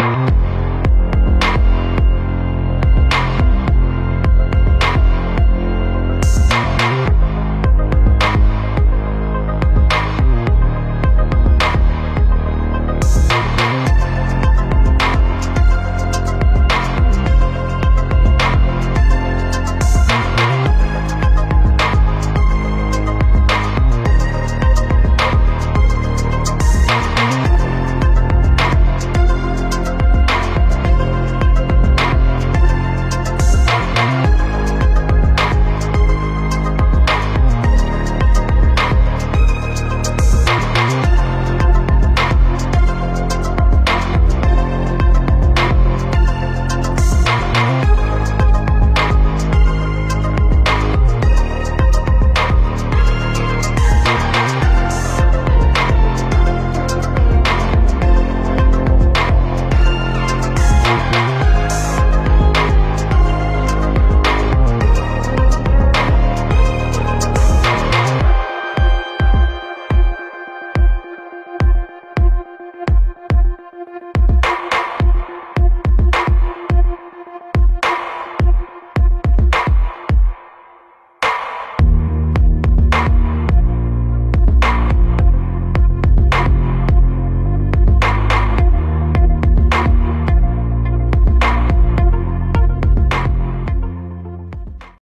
Mm-hmm.